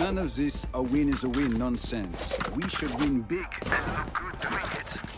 None of this a win is a win nonsense. We should win big. and look good doing it.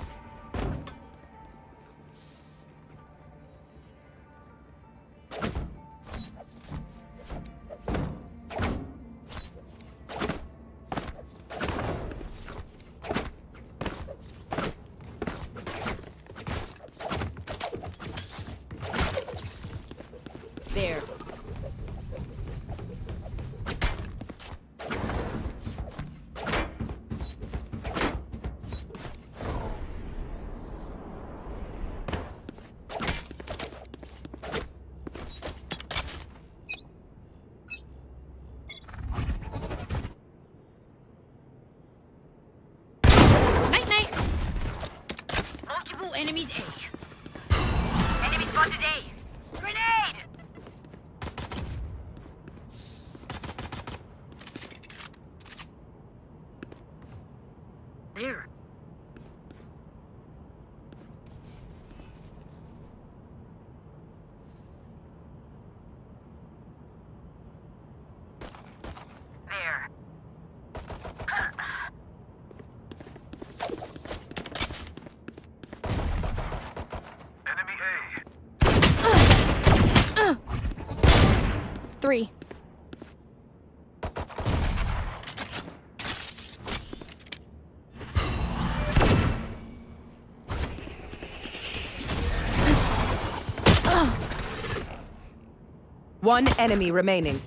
There. There. Enemy A. Three. One enemy remaining.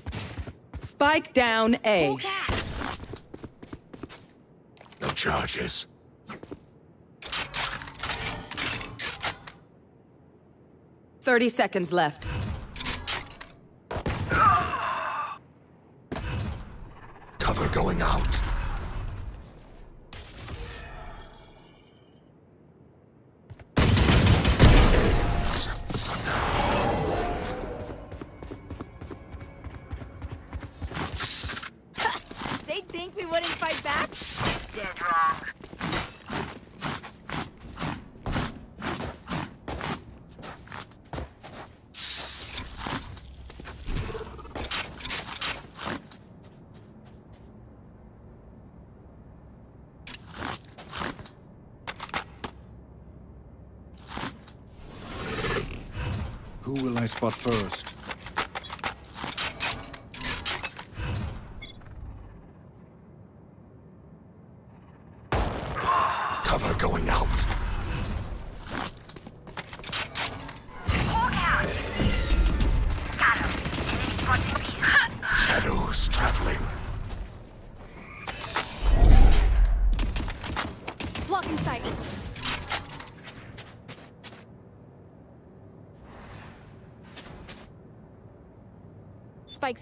Spike down A. No charges. Thirty seconds left.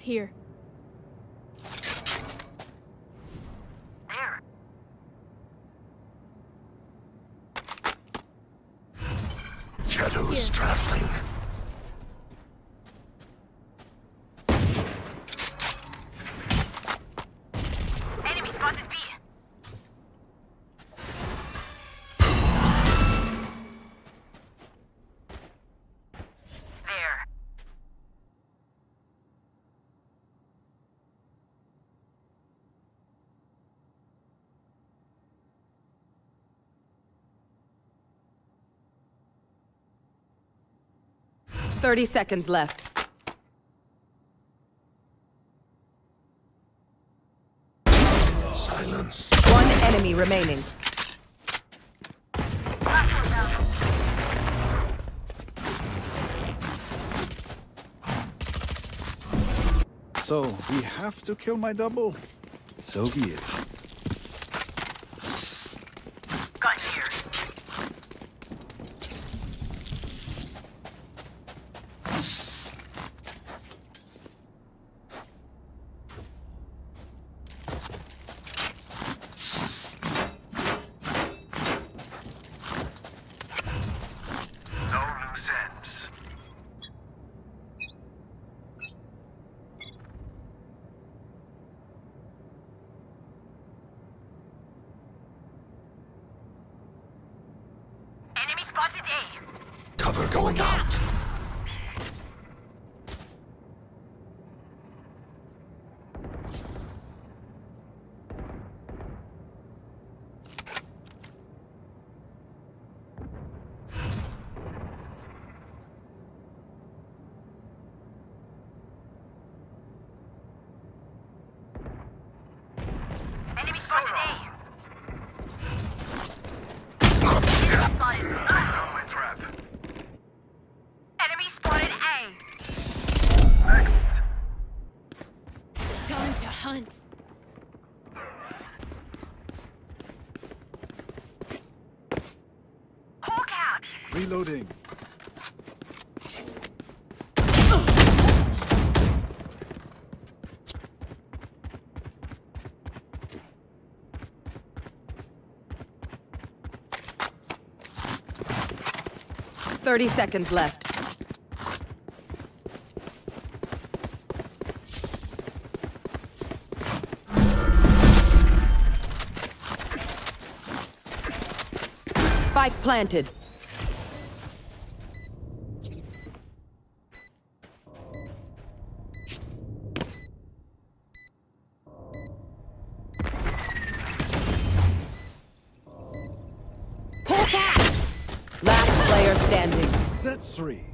Here. 30 seconds left. Silence. One enemy remaining. So, we have to kill my double? So be it. Cover going out. 30 seconds left. Spike planted. Three.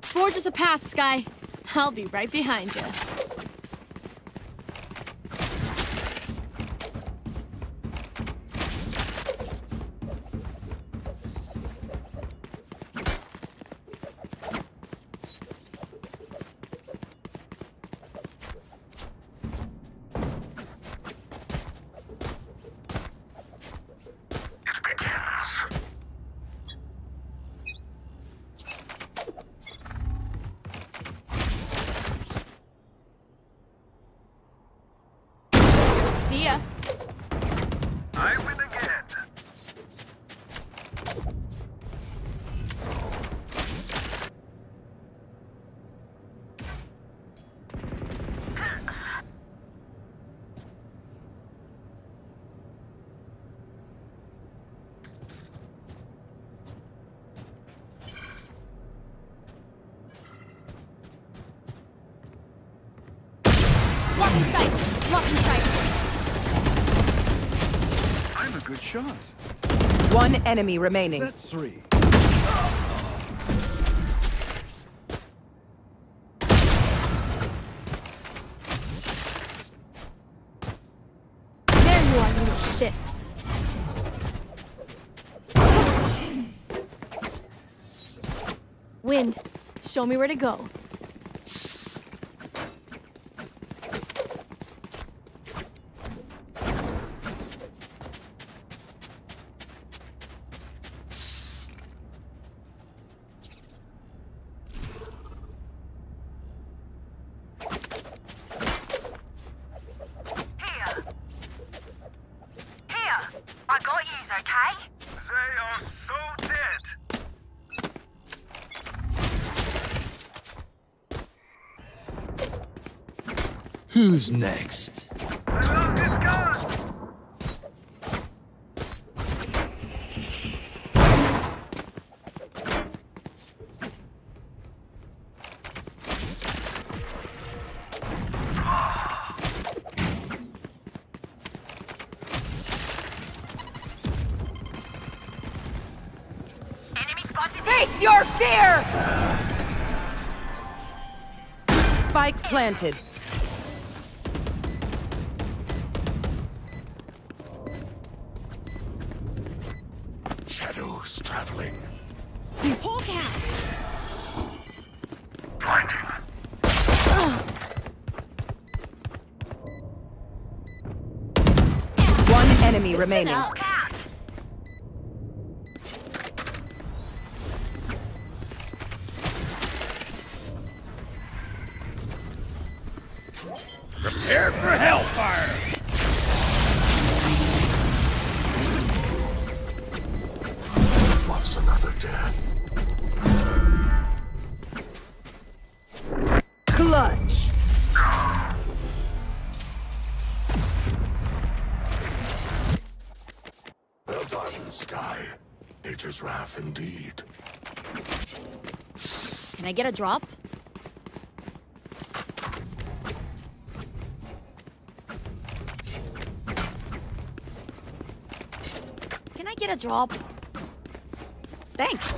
Forge us a path, Sky. I'll be right behind you. One enemy remaining. That's three. There you are, little shit. Wind, show me where to go. Here. Here. I got yous, okay? They are so dead. Who's next? The loot is gone. Enemy spotted A. Face your fear! Spike planted. Remaining. Get a drop? Can I get a drop? Thanks.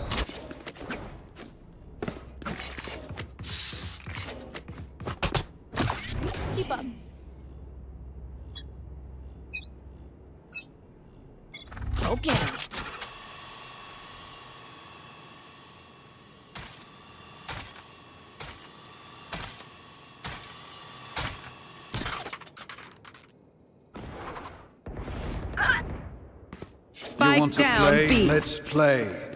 Let's play.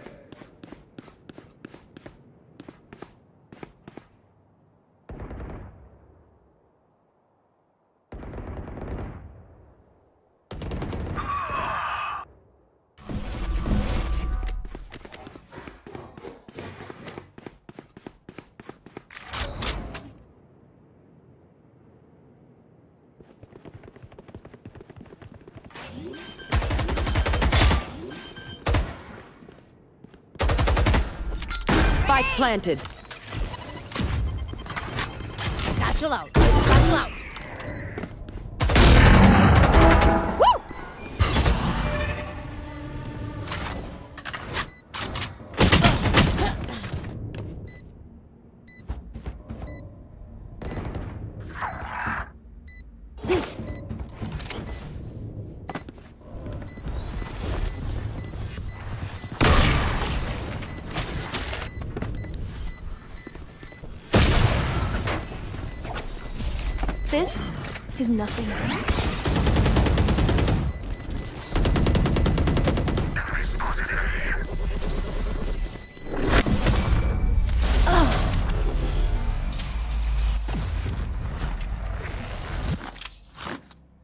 planted. is nothing.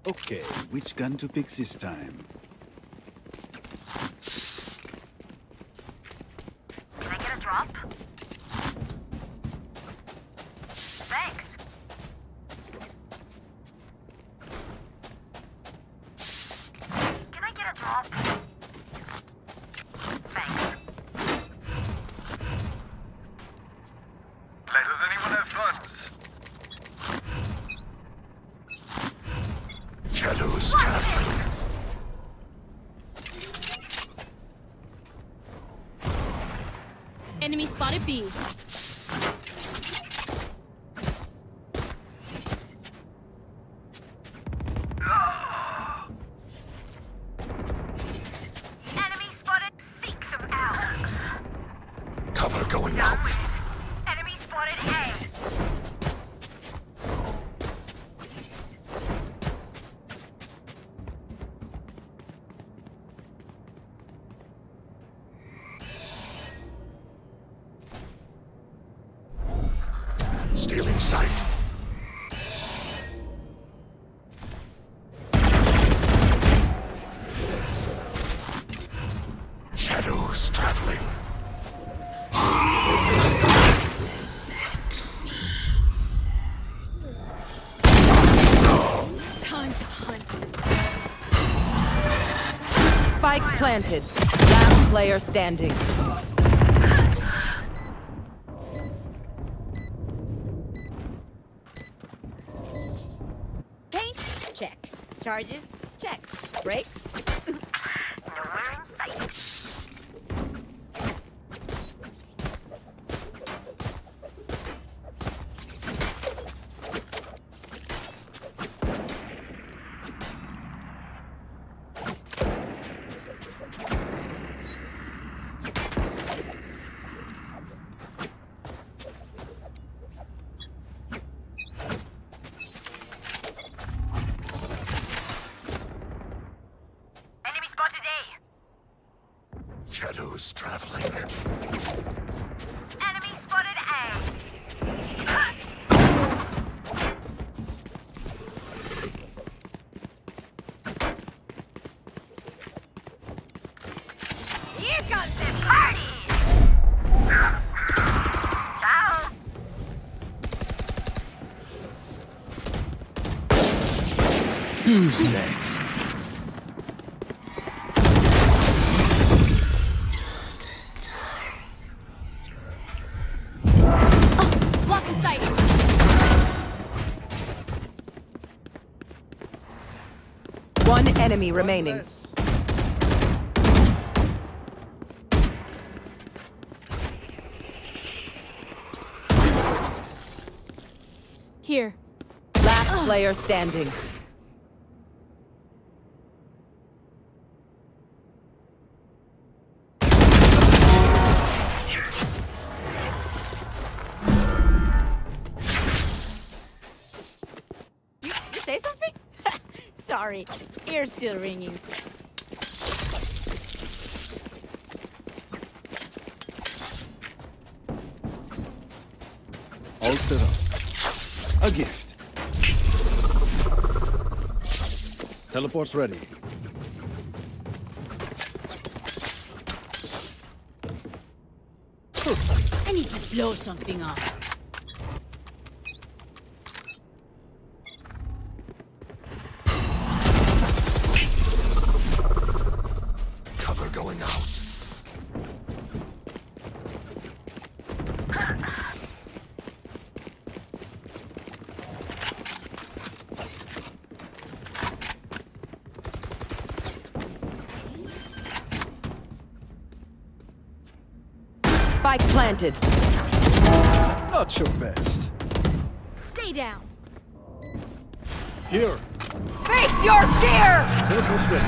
Okay, which gun to pick this time? planted. Last player standing. Who's next? One enemy remaining. Here. Last player standing. sorry. Ear's still ringing. All set up. A gift. Teleport's ready. I need to blow something up. Planted. Not your best. Stay down. Here. Face your fear! Teleport's ready.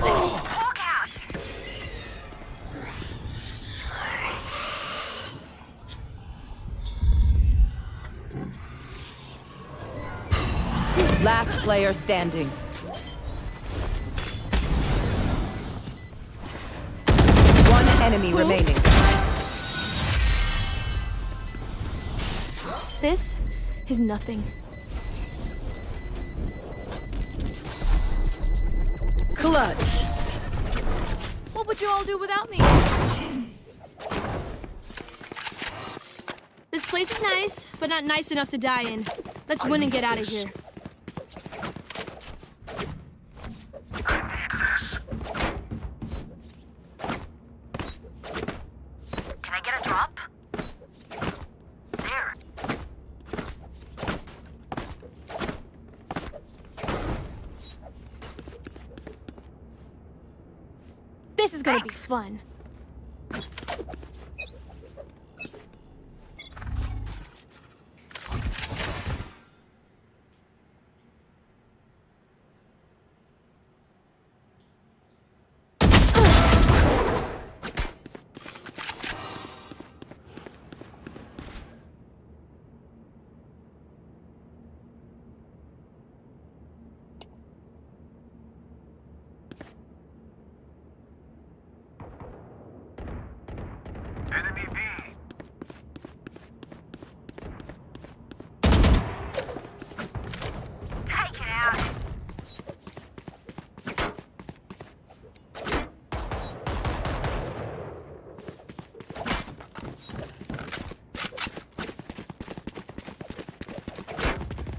Hawk out. Last player standing. Nothing. Clutch. What would you all do without me? This place is nice, but not nice enough to die in. Let's I win and get out of here. Fun.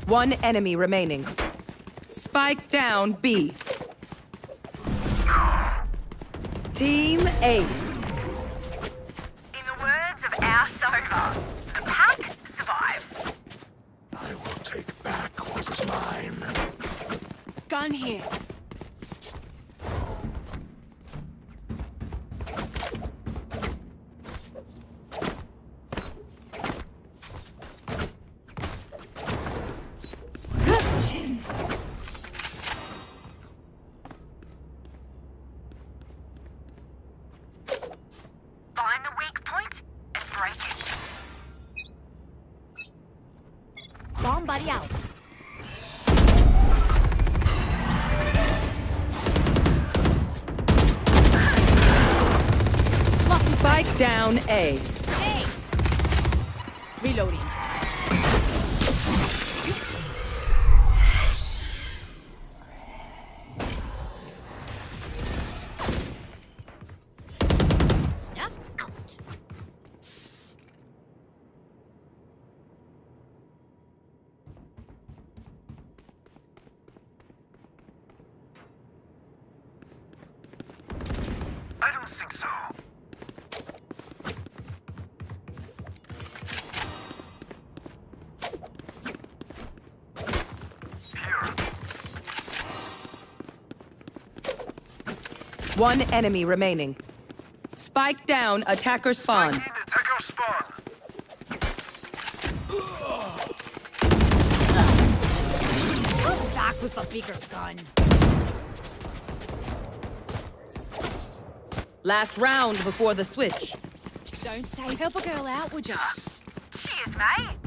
One enemy remaining. Spike down B. Team Ace. One enemy remaining. Spike down, attacker spawn. Attacker spawn. Back with a bigger gun. Last round before the switch. Don't say help a girl out, would ya? Cheers, mate.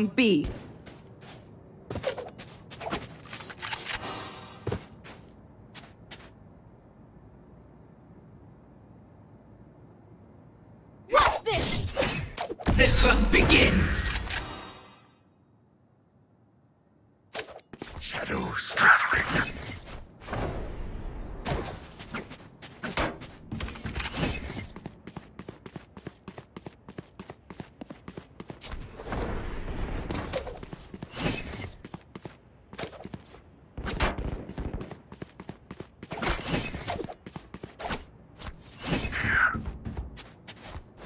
Down B.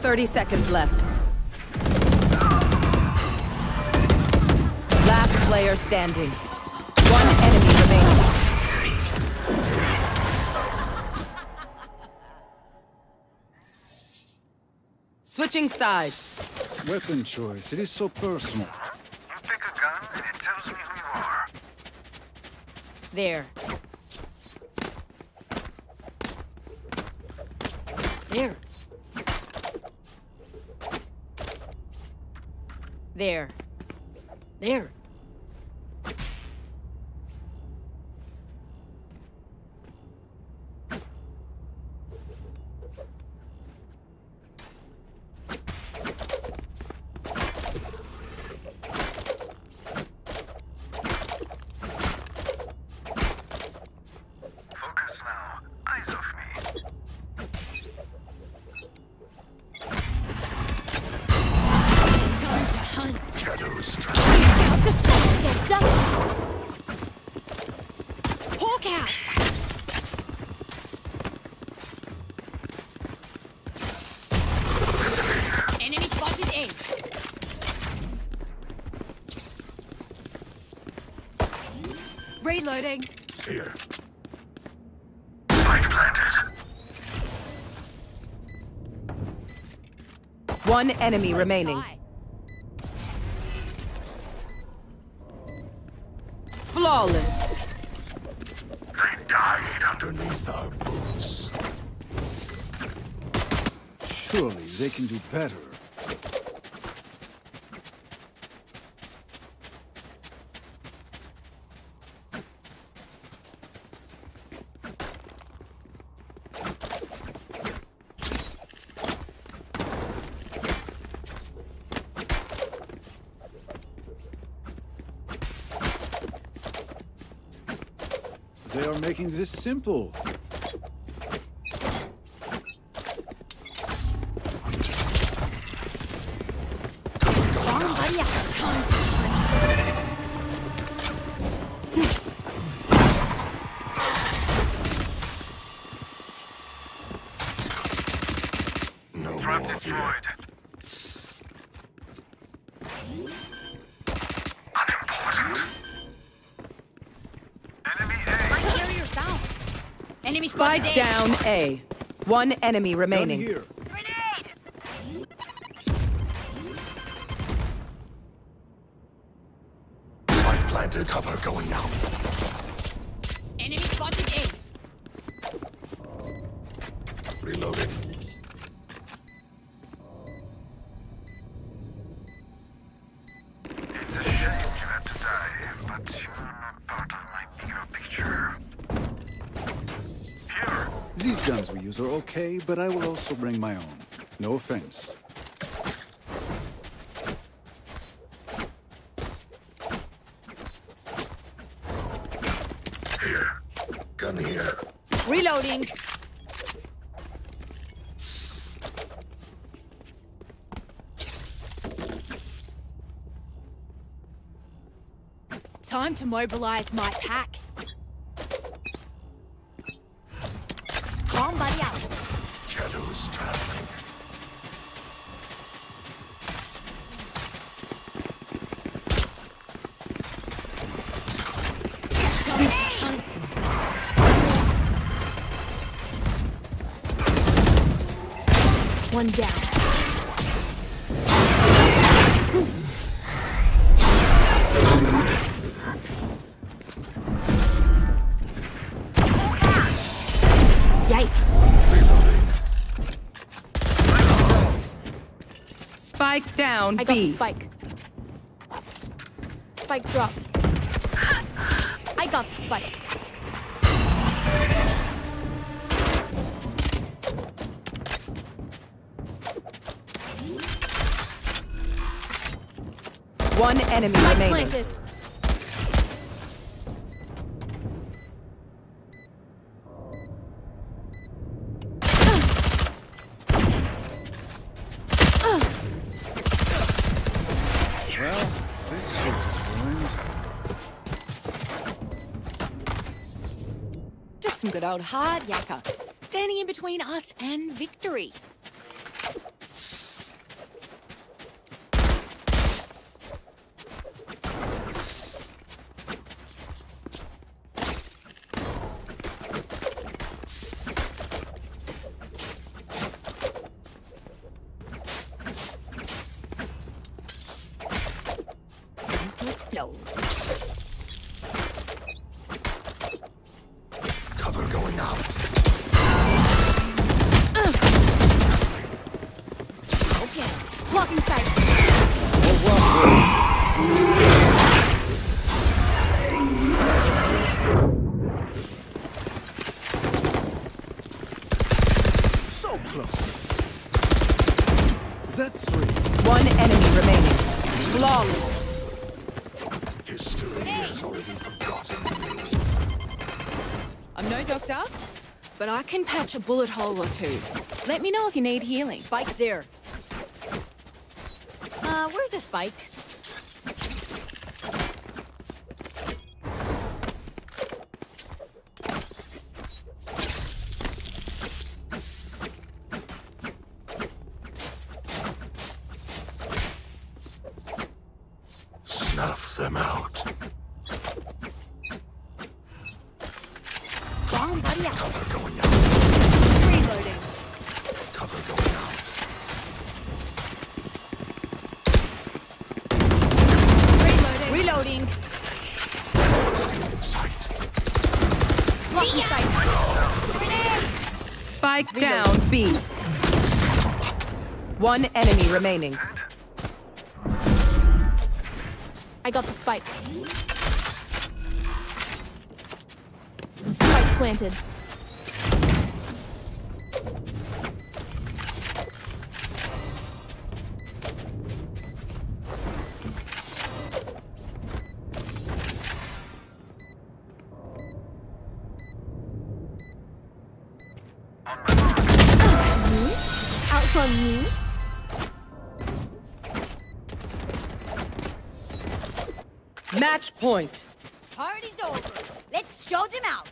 30 seconds left. Last player standing. One enemy remaining. Switching sides. Weapon choice, it is so personal. You pick a gun and it tells me who you are. There. There. There. One enemy remaining. Tie. Flawless. They died underneath our boots. Surely they can do better. They are making this simple. A. One enemy Gun remaining. here. Grenade. Spike planted. Cover going out. But I will also bring my own. No offense. Here. Gun here. Reloading. Time to mobilize my pack. Spike I got the spike. Spike dropped. I got the spike. One enemy Spike remaining. planted. Old hard yakka. Standing in between us and victory. But I can patch a bullet hole or two. Let me know if you need healing. Spike's there. Uh, where's the spike? Snuff them out. Bomb buddy out. Cover going out. Reloading. Cover going out. Reloading. Reloading. Still in sight. Blocking sight. Spike down B. One enemy remaining. I got the spike. Spike planted. Point. Party's over. Let's show them out.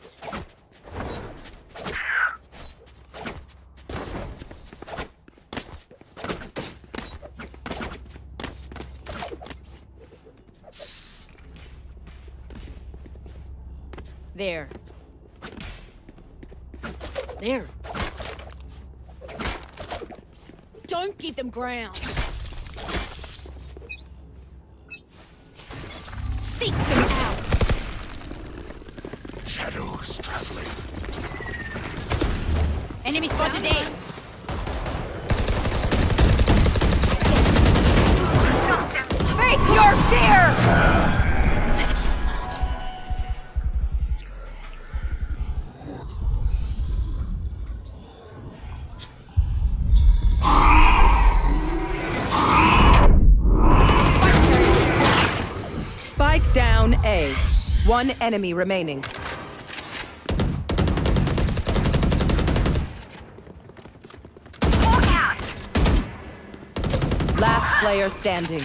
One enemy remaining. Last player standing.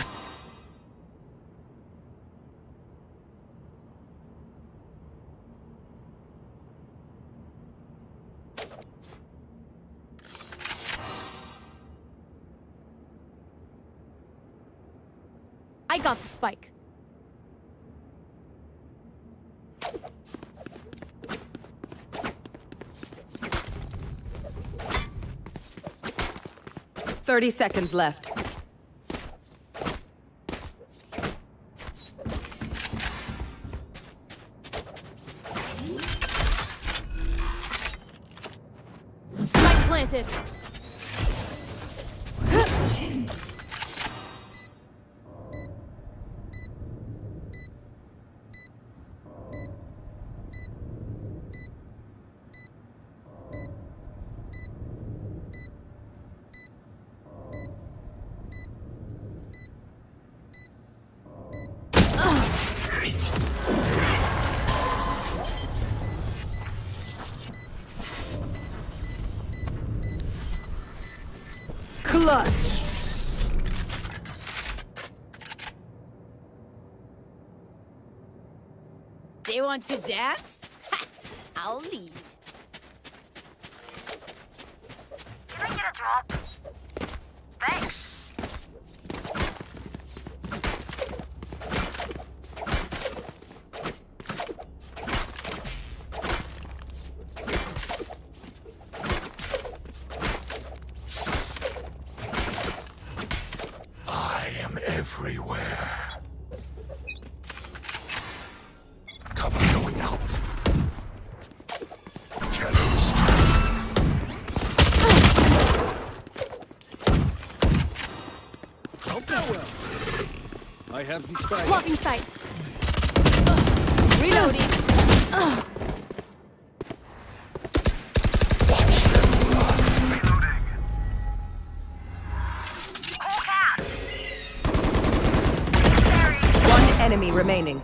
I got the spike. 30 seconds left. To dance? Ha! I'll lead. Can I get a drop? Thanks. I am everywhere. I have the spike. Blocking sight. Reloading. Reloading. Hawk out. One enemy remaining.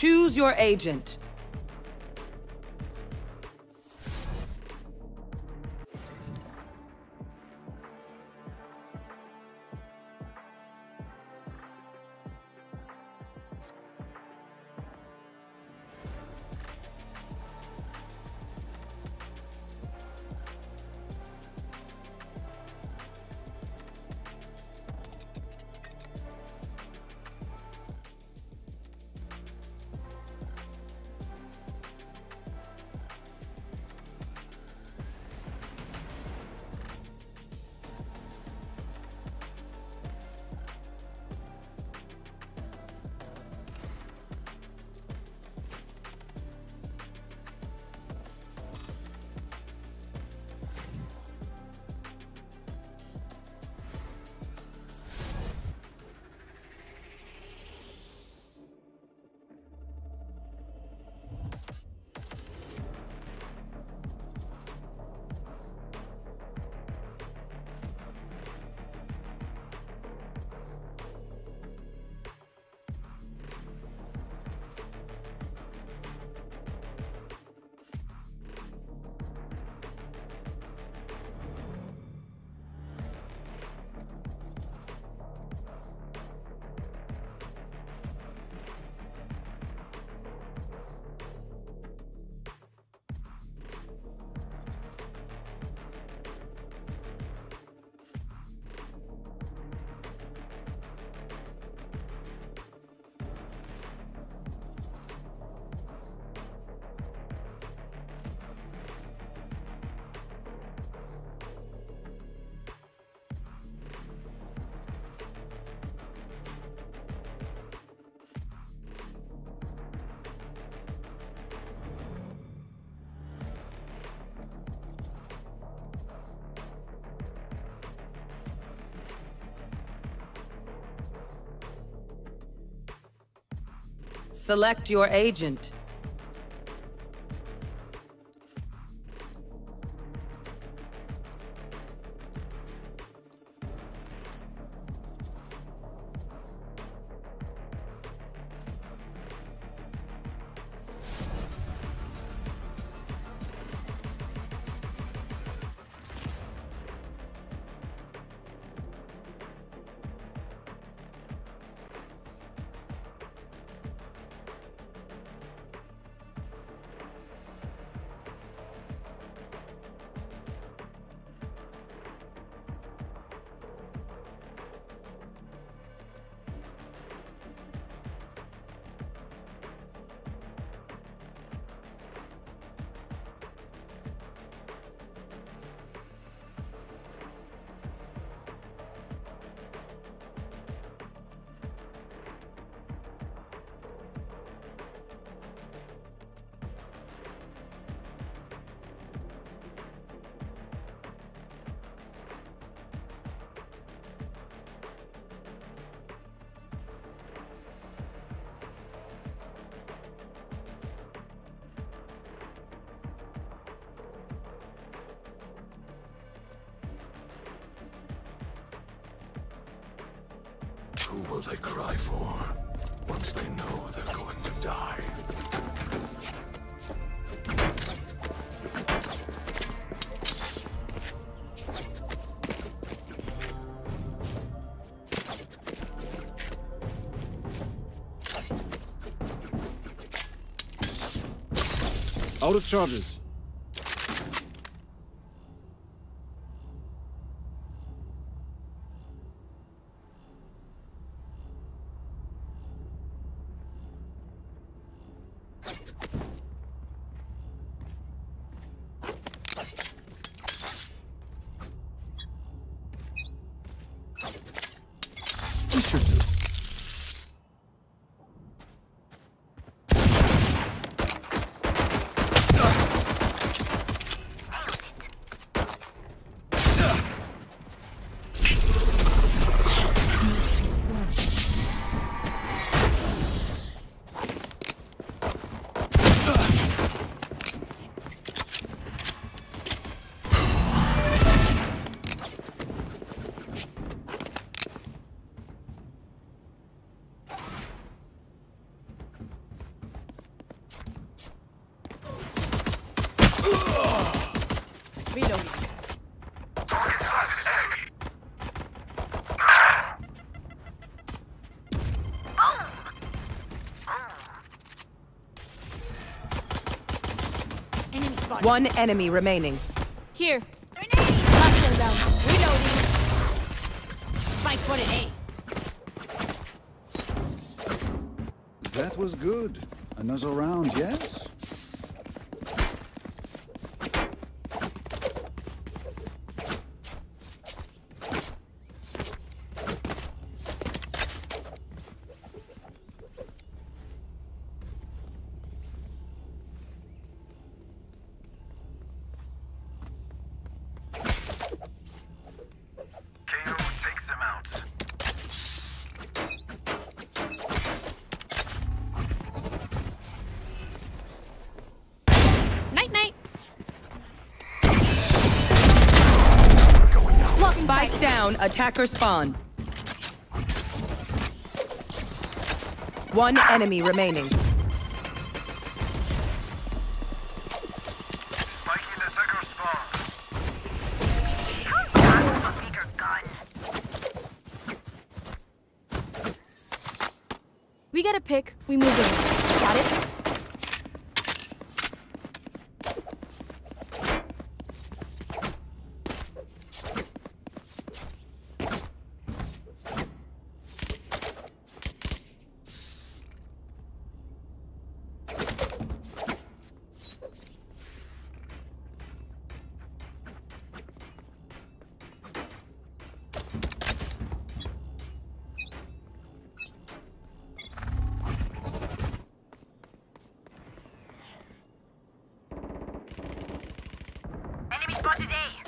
Choose your agent. Select your agent. Will they cry for once they know they're going to die? Out of charges. This should do. One enemy remaining. Here. Lockdown down. Reloading. Spike spotted A. That was good. Another round, yes? Attacker spawn. One enemy remaining. Spiking the attacker spawn. Come back with a bigger gun. We get a pick. We move in. Got it? Enemy spotted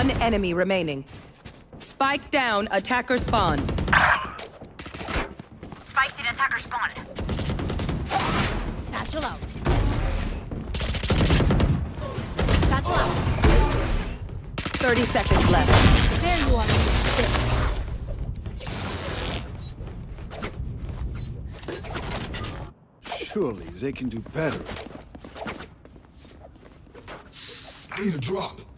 One enemy remaining. Spike down, attacker spawn. Spikes in attacker spawn. Satchel out. Satchel out. 30 seconds left. There you are. Surely they can do better. Need a drop.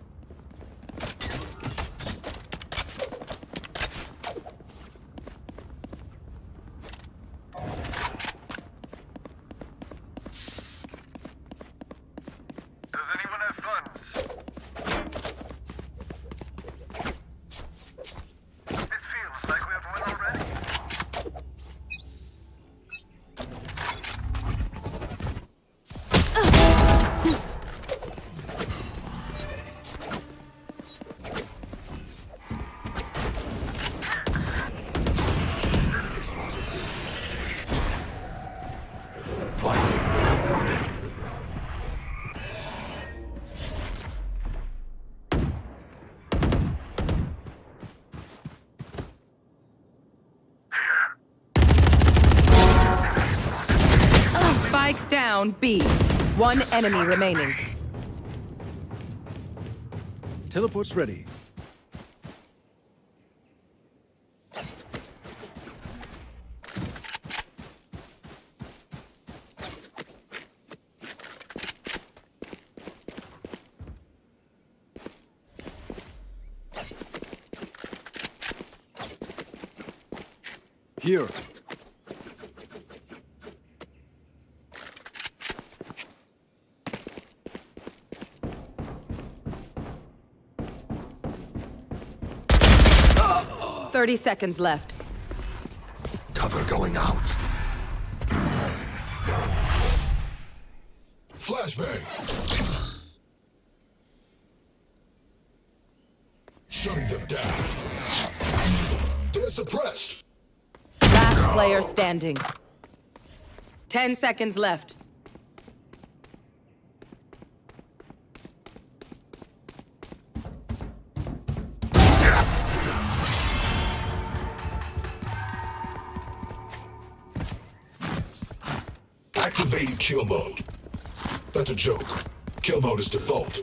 One enemy remaining. Teleport's ready. 30 seconds left. Cover going out. Flashbang! Shutting them down. They're suppressed. Last player standing. 10 seconds left. Activating kill mode. That's a joke. Kill mode is default.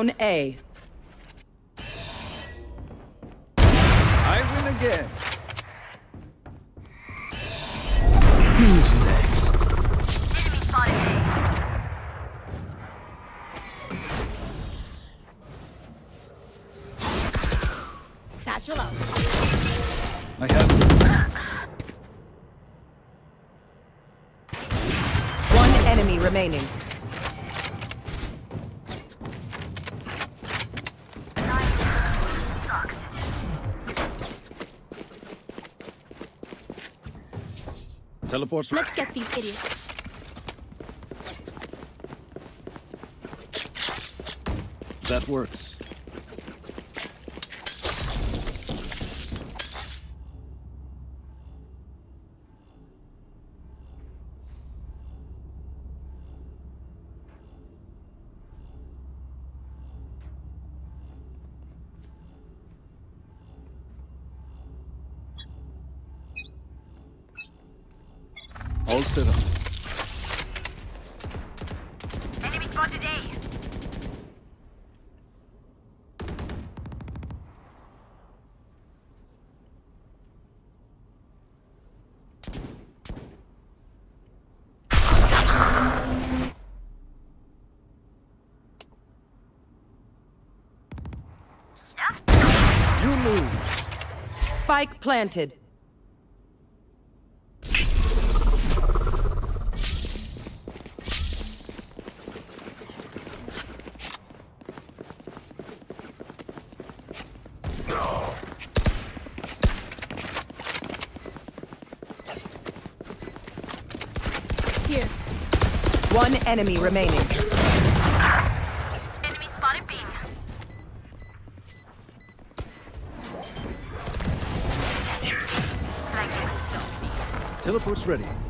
Down A. Ready. Let's get these idiots. That works. All set up. Enemy spotted A. Snuff? You lose. Spike planted. Here. One enemy remaining. Teleport's ready.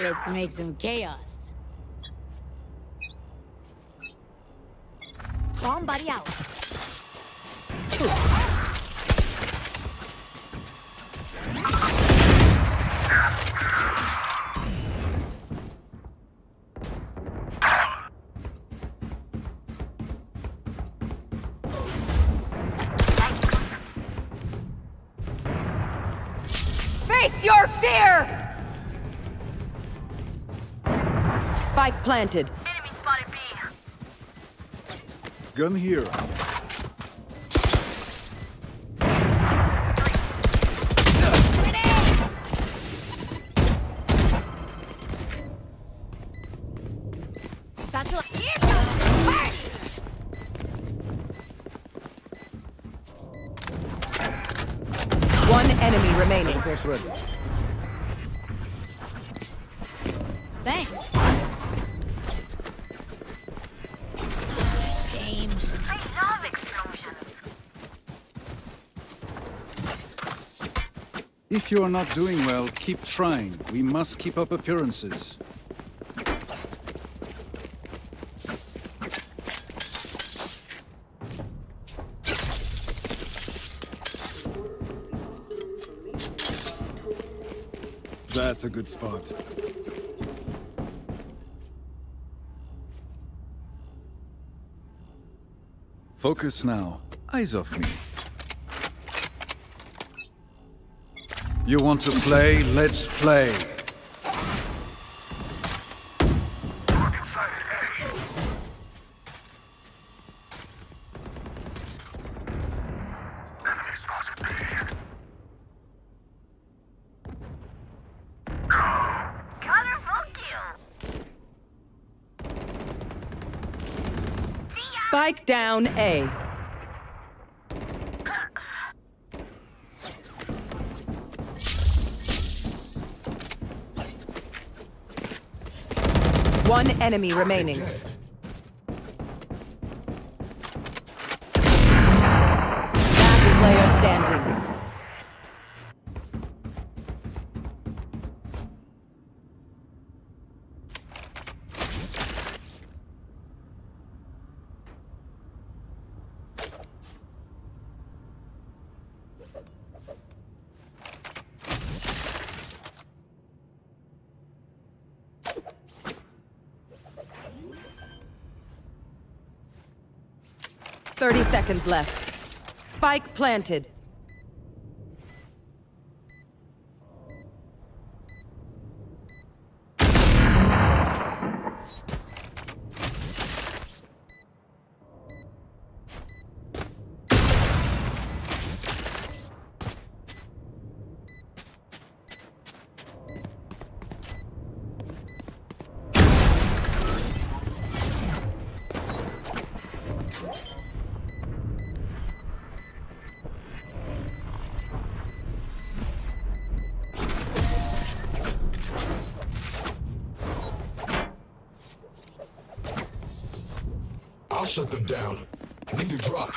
Let's make some chaos. Bomb buddy out. Face planted. Enemy spotted B. Gun here. You are not doing well, keep trying. We must keep up appearances. That's a good spot. Focus now. Eyes off me. You want to play? Let's play. Spike down A. enemy remaining. Seconds left. Spike planted. Shut them down. Need a drop.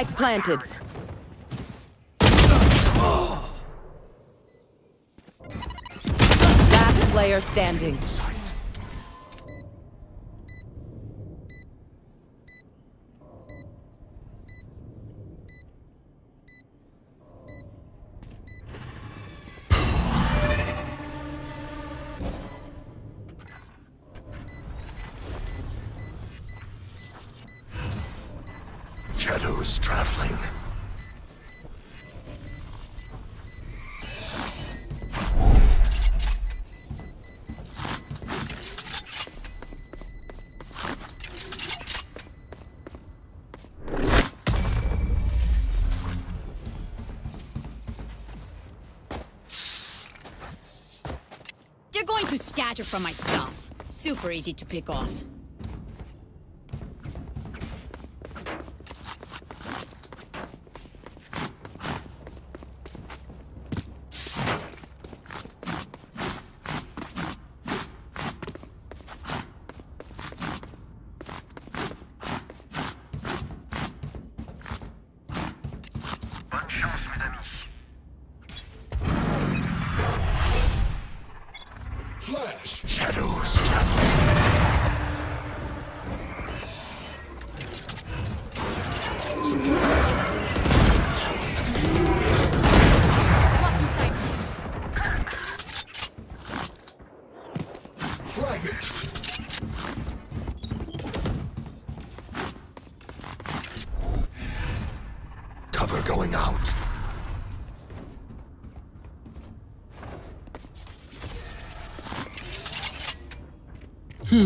Spike planted. Last player standing. From my stuff. Super easy to pick off.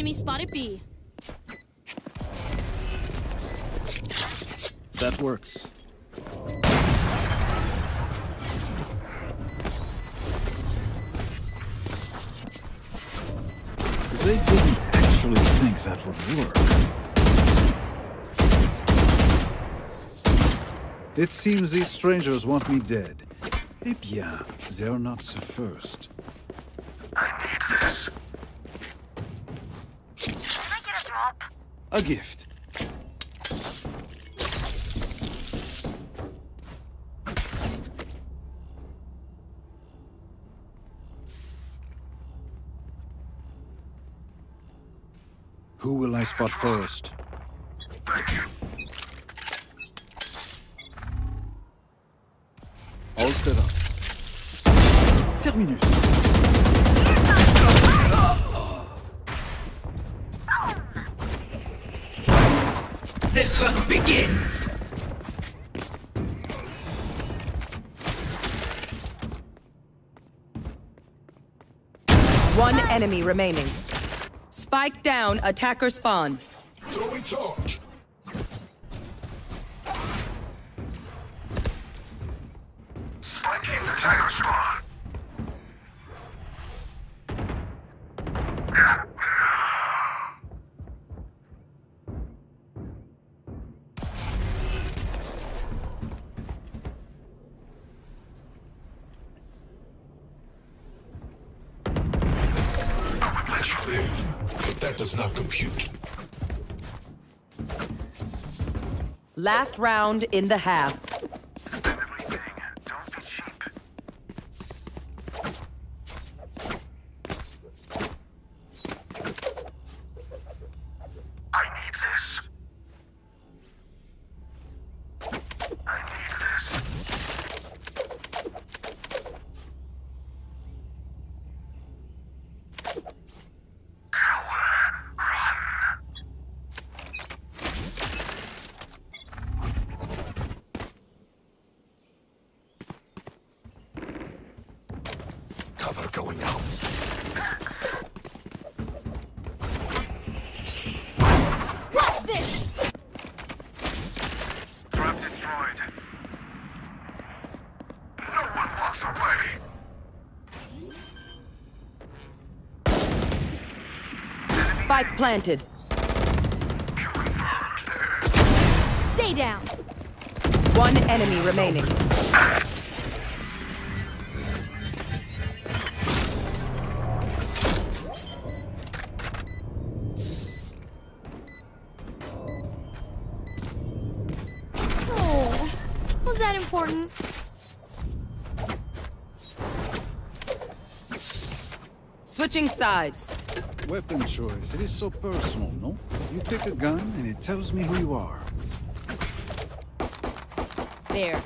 Enemy spotted B. That works. They didn't actually think that would work. It seems these strangers want me dead. Eh bien, they're not the first. I need this. Can I get a drop? A gift. Who will I spot first? Remaining. Spike down, attacker spawn. Last round in the half. Everything. Don't be cheap. I need this. I need this. Coward, run. Cover going out. What's this? Trap destroyed. No one walks away. Spike planted. Kill confirmed there. Stay down. One enemy remaining. Oh, was that important? Switching sides. Weapon choice. It is so personal, no? You pick a gun and it tells me who you are. There.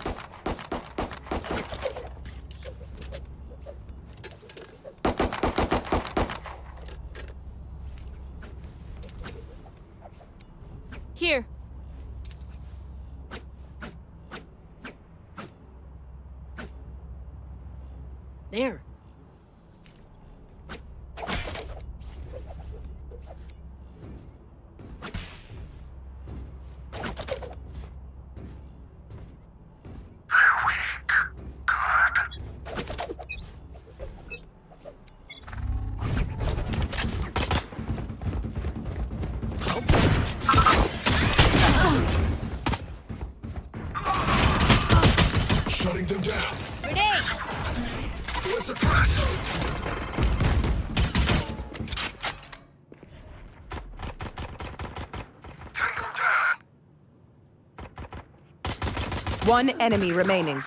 One enemy remaining.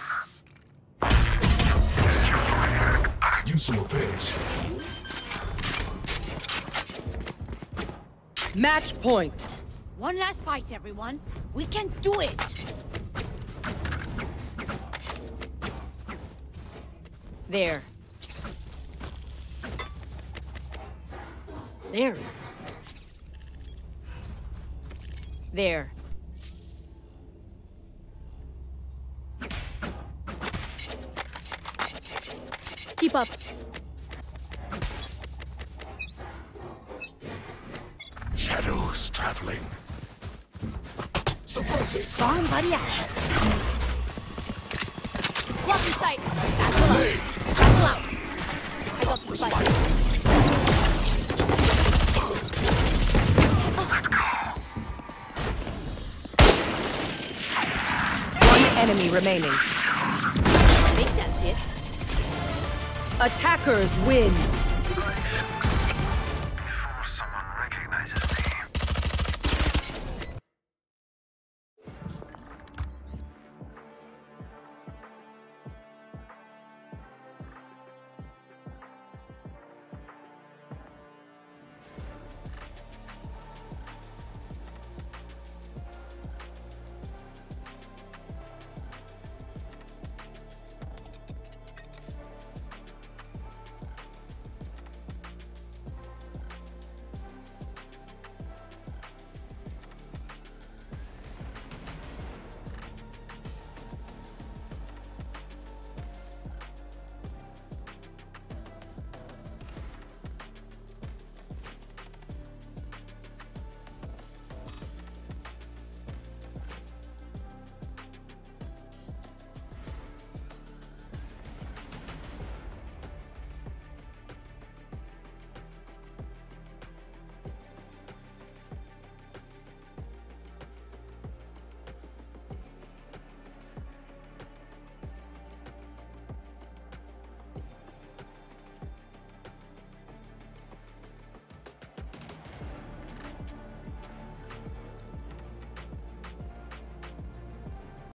Use. Match point. One last fight, everyone. We can do it. There. There.